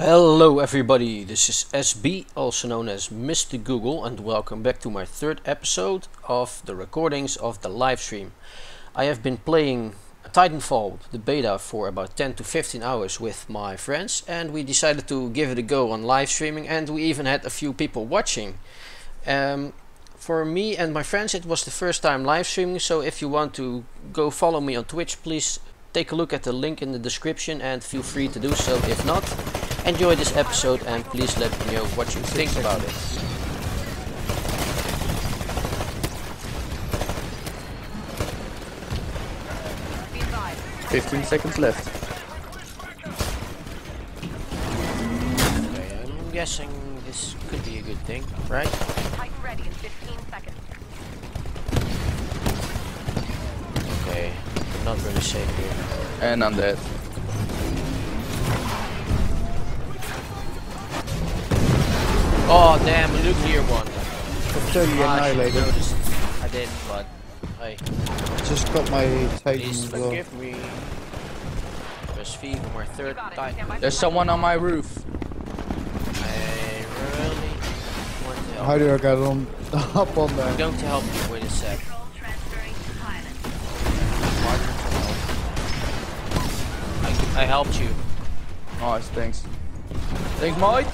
Hello everybody, this is SB, also known as Mr. Google, and welcome back to my third episode of the recordings of the live stream. I have been playing Titanfall, the beta, for about 10 to 15 hours with my friends, and we decided to give it a go on live streaming, and we even had a few people watching. Um, for me and my friends, it was the first time live streaming, so if you want to go follow me on Twitch, please take a look at the link in the description and feel free to do so. If not, enjoy this episode and please let me know what you think about it. Fifteen seconds left. Okay, I'm guessing this could be a good thing, right? Titan ready in 15 seconds. Okay, not really safe here. And I'm dead. Oh damn, a nuclear one. totally Ah, I should annihilated. noticed. I didn't, but hey, Just got my Titan please as well. forgive me. Press V for my third got. Titan. There's someone on my roof. I really want to help. How do I get on up on I'm there? going to help you with a sec. Control transferring to pilot. Marker to help. I, I helped you. Nice, thanks. Thanks, Mike.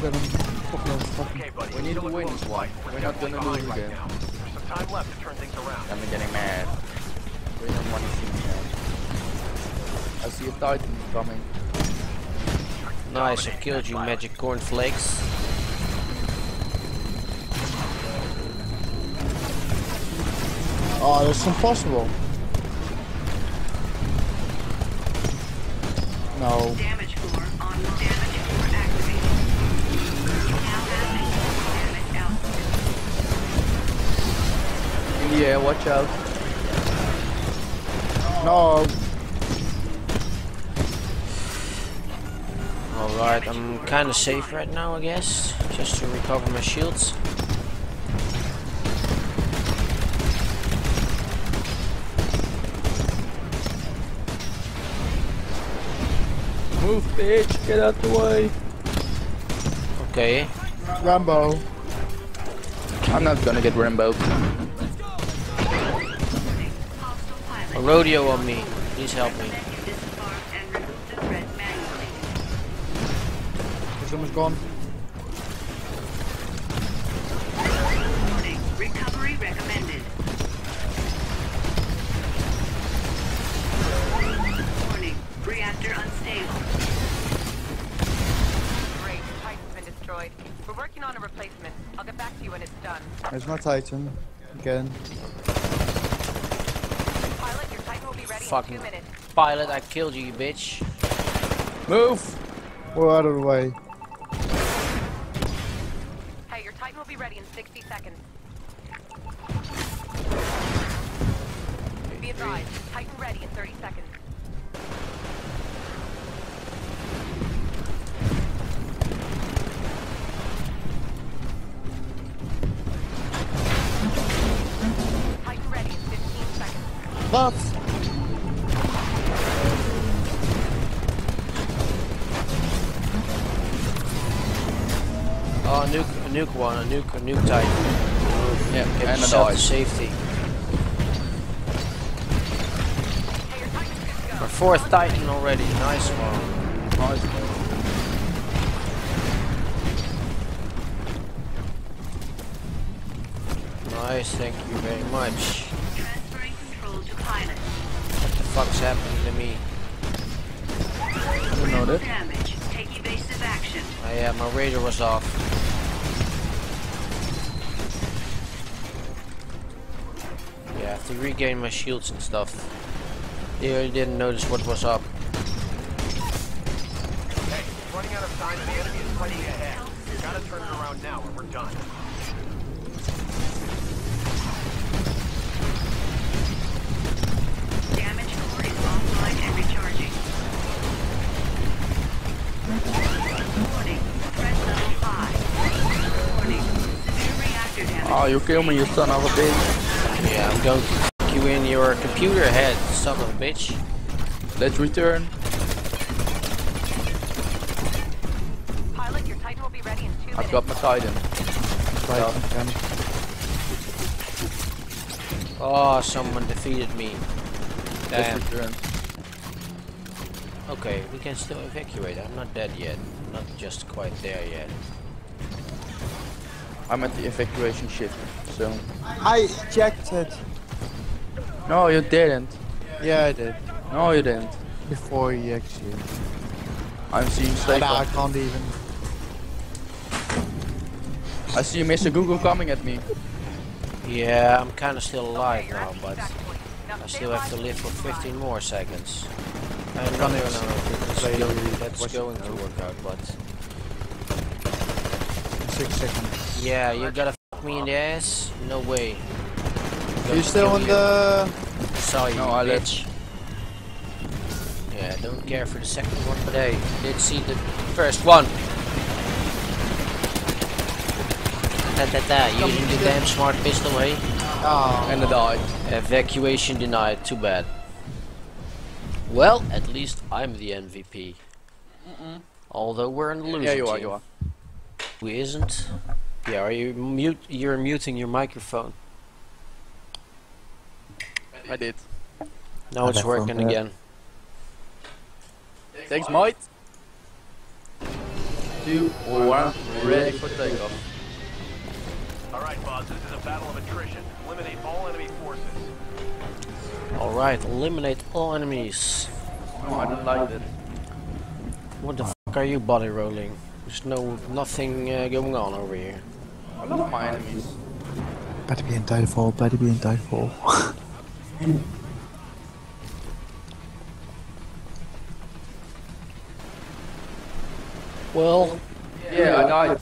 Come get him. Fucking hell, fucking- Okay, buddy. We need to win this one. fight. We're not gonna definitely lose behind again. now. There's some time left to turn things around. I'm getting mad. We don't want to see me. I see a Titan coming. Nice, I killed you, magic cornflakes. Oh, that's impossible. No. Output. In the air, watch out. No. Alright, I'm kinda safe right now, I guess. Just to recover my shields. Move, bitch. Get out the way. Okay. Rambo. I'm not gonna get Rambo. A rodeo on me. Please help me. Recommend you disarm and remove the threat manually. Someone's gone. Warning. Recovery recommended. Warning. Reactor unstable. Great. Titan's been destroyed. We're working on a replacement. I'll get back to you when it's done. There's my Titan. Again. Pilot, your Titan will be ready Fucking in two minutes. pilot, I killed you, you bitch. Move. We're out of the way. Hey, your Titan will be ready in 60 seconds. Be advised, Titan ready in 30 seconds. Titan ready in 15 seconds. What? Nuke, a nuke one, a nuke, a nuke titan. Yeah, Get and a yourself to dive. safety. Hey, your Titan's good to go. Our fourth titan already, nice one. Nice. one. Nice, thank you very much. Transferring control to pilot. What the fuck's happening to me? You know that. Damage. Take evasive action. Oh yeah, my radar was off. To regain my shields and stuff. Yeah, I didn't notice what was up. Hey, running out of time. The enemy is fighting ahead. Gotta turn it around now or we're done. Damage core is offline and recharging. Warning. Threat level 5. Warning. Severe reactor damage. Oh, you kill me, you son of a bitch. Yeah, I'm going to fuck you in your computer head, son of a bitch. Let's return. Pilot, your Titan will be ready in two I've minutes. got my Titan. Titan again. Oh, someone defeated me. Damn. Let's return. Okay, we can still evacuate. I'm not dead yet. Not just quite there yet. I'm at the evacuation ship. So. I ejected. No, you didn't. Yeah, I did. No, you didn't. Before you actually. I'm seeing Stefan. Nah, I can't even. I see Mr. Google coming at me. Yeah, I'm kind of still alive now, but I still have to live for 15 more seconds. I'm not even know if it's going, that's going to work out, but Six seconds. yeah, you gotta fuck me in the ass? No way. Are you still on the? Saw you, No, I left. bitch. Yeah, don't care for the second one, but hey, did see the first one. Ta ta ta, using the damn smart pistol, eh? Oh. And I died. Evacuation denied, too bad. Well, at least I'm the MVP. Although we're in the losing Yeah, you are, team. you are. Who isn't? Yeah, are you mute? You're muting your microphone. I did. Now it's working yeah. again. Thanks, mate. Two, one, ready for takeoff. All right, boss. This is a battle of attrition. Eliminate all enemy forces. Alright, eliminate all enemies. No, I don't like that. What the fuck are you body rolling? There's no nothing uh, going on over here. I love my enemies. Better be in Titanfall. Better be in Titanfall. Well, Yeah, I died.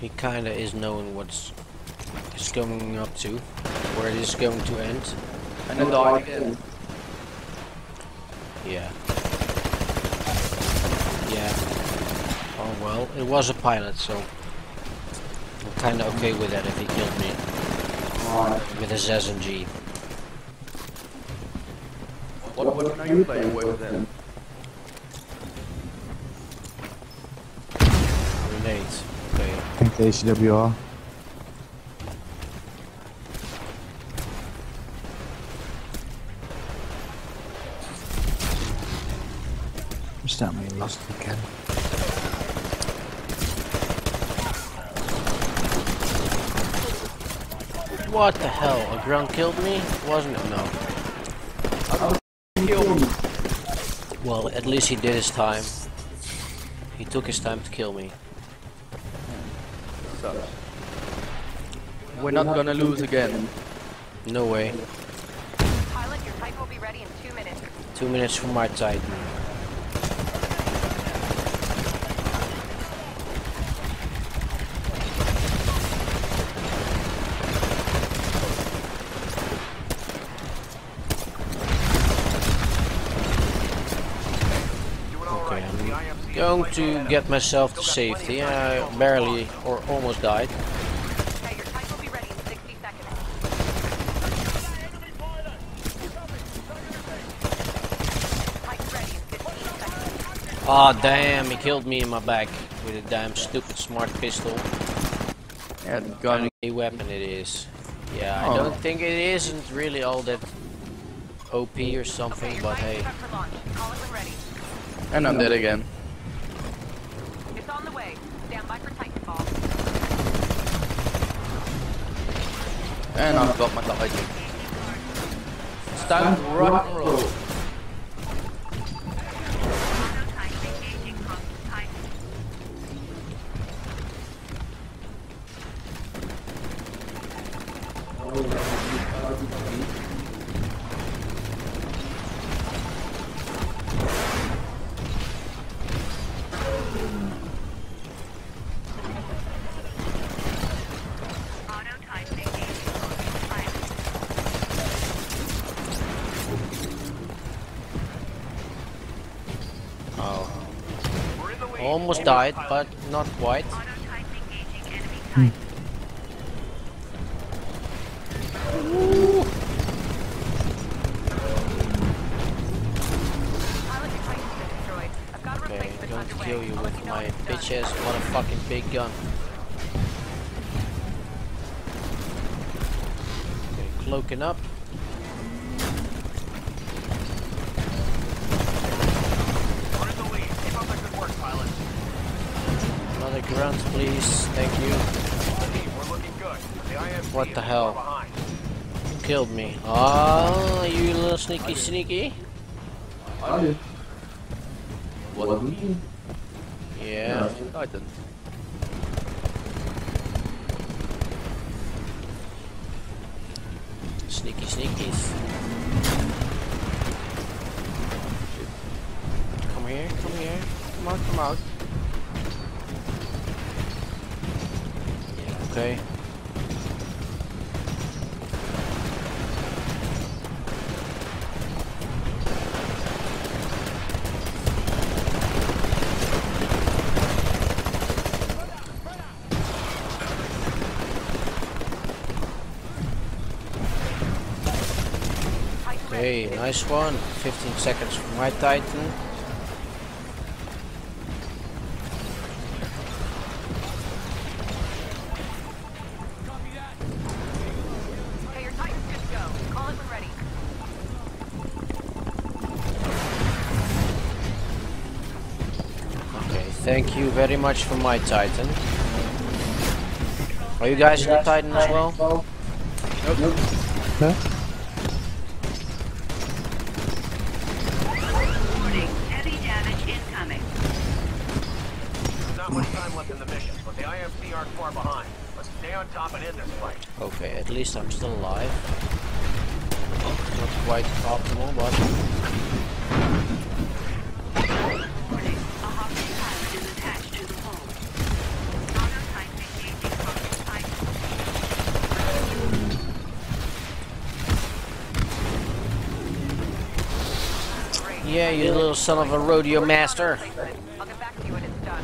he kinda is knowing what's is going up to, where it is going to end. And then die again. Yeah. Yeah. Oh well, it was a pilot, so I'm kinda okay with that if he killed me with his SMG. What weapon are you playing with then? Grenade. Okay. I think the ACWR. Just that me lost again. What the hell? A ground killed me? Wasn't it? No. Well, at least he did his time. He took his time to kill me. Sucks. We're not gonna lose again. No way. Pilot, your Titan will be ready in two minutes. Two minutes for my Titan. Doing all Okay, right. I'm The IMC is going to get myself to safety. I barely or almost died. Okay, your Titan will be ready in 60 seconds. Titan ready in 15 seconds. Ah damn, he killed me in my back with a damn stupid smart pistol. And gun. a weapon it is. Yeah, I Oh. don't think it isn't really all that OP or something, but hey. Prepped for launch. Call it when ready. And I'm dead again. It's on the way. Stand by for Titanfall. And I've got my Titan. It's time rock and roll. Oh, almost died, but not quite. Hmm. Okay, I'm going to kill you with my bitch ass motherfucking big gun. Okay, cloaking up. Grunt, please. Thank you. Team, we're looking good. The IMC What the hell? behind. Killed me. Oh, you little sneaky sneaky. What? Yeah. Titan. Sneaky sneakies. Come here, come here. Come out, come out. Okay. Okay, nice one. 15 seconds for my Titan. Very much for my Titan. Are you guys in the Titan as well? Huh? Warning, heavy damage incoming. There's not much time left in the mission, but the IMC aren't far behind. Let's stay on top and end this fight. Okay, at least I'm still alive. Not quite optimal, but yeah, you little son of a rodeo master. I'll get back to you when it's done.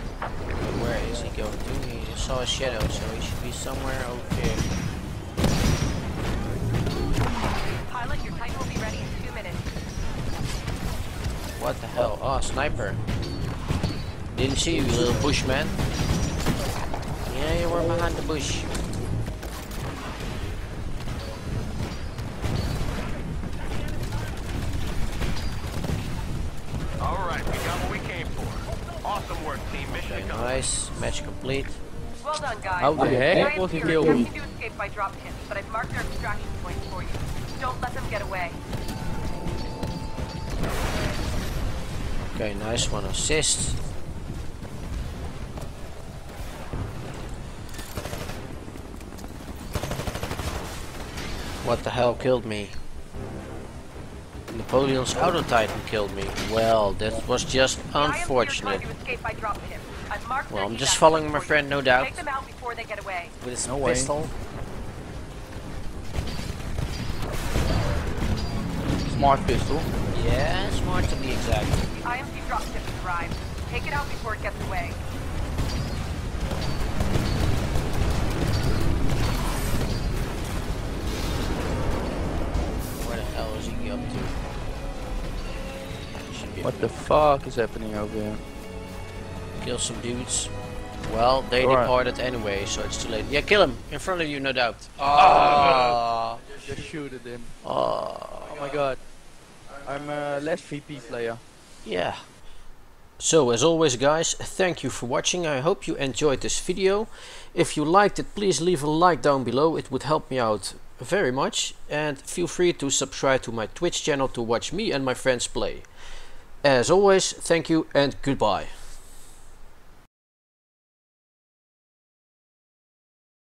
Where is he going to? He saw a shadow, so he should be somewhere okay. Pilot, your Titan will be ready in two minutes. What the hell? Oh, sniper. Didn't see you, you little bushman. Yeah, you were behind the bush. Work, team. Mission Okay, nice. Match complete. Well done, guys. How the heck was he Fury killed? attempted to escape by drop pins, but I've marked their extraction points for you. Don't let them get away. Okay, nice one assist. What the hell killed me? Napoleon's Auto Titan killed me. Well, that was just The IMC are unfortunate. trying to escape by drop pins. I've marked Well, I'm just following my friend, no doubt. Take them out before they get away. With his No way. pistol. Smart pistol. Yeah, smart to be exact. The IMC drop ship has arrived. Take it out before it gets away. Where the hell is he up to? What the fuck is happening over here? kill some dudes. Well, they Alright. departed anyway, so it's too late. Yeah, kill him in front of you, no doubt. Ah, Just shoot at him. ah, Oh my god. I'm a less VP player. yeah. So, as always, guys, thank you for watching. I hope you enjoyed this video. If you liked it, please leave a like down below. It would help me out very much. And feel free to subscribe to my Twitch channel to watch me and my friends play. As always, thank you and goodbye.